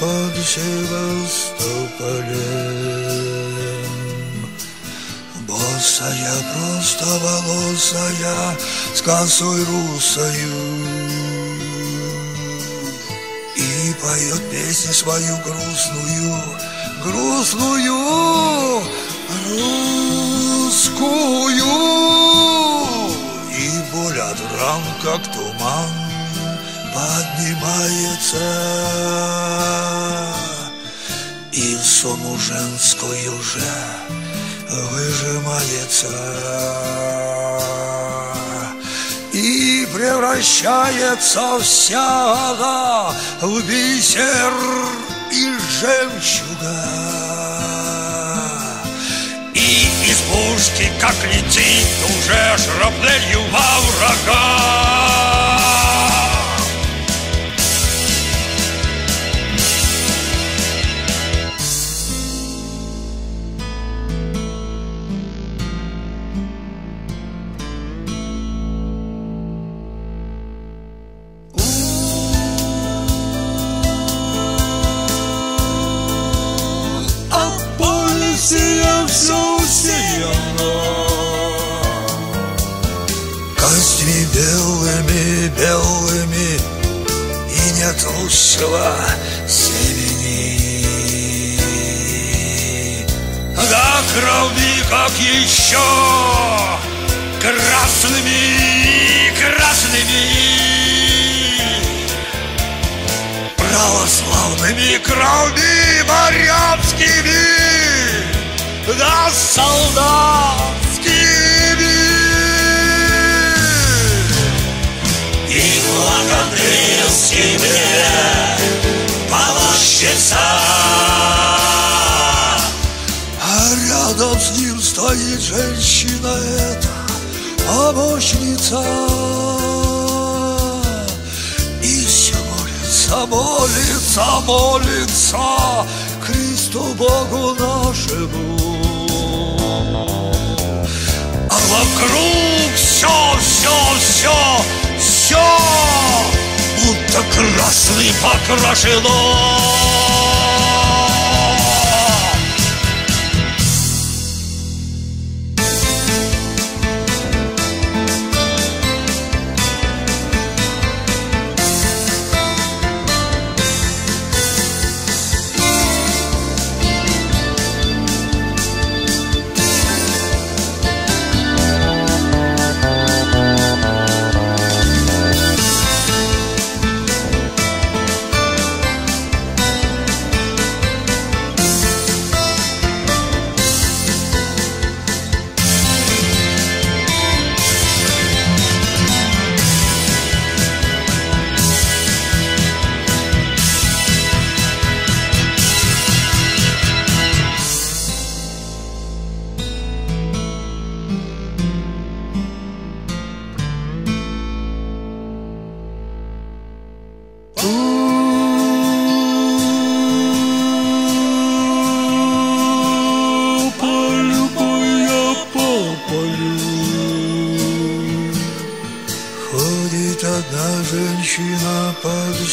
под Севастополем Босая, просто волосая, с косой русою. И поет песню свою грустную, грустную, русскую. И боль от ран, как туман, поднимается. И в суму женскую же выжимается. И превращается вся она в бисер и жемчуга. И из пушки, как летит уже шрапнелью во врага белыми, белыми И нет лучшего семени Да кровни, как еще Красными, красными. Православными кровьми моряцкими Да солдатскими рядом с ним стоит женщина эта помощница. И все молится, молится, молится Христу Богу нашему. А вокруг все, все, все, все Будто красный покрашено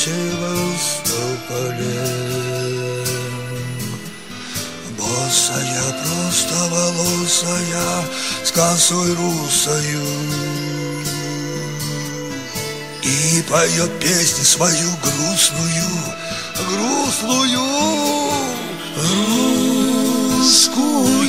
под Севастополем Босая, просто волосая, с косой русою. И поет песню свою грустную, грустную, русскую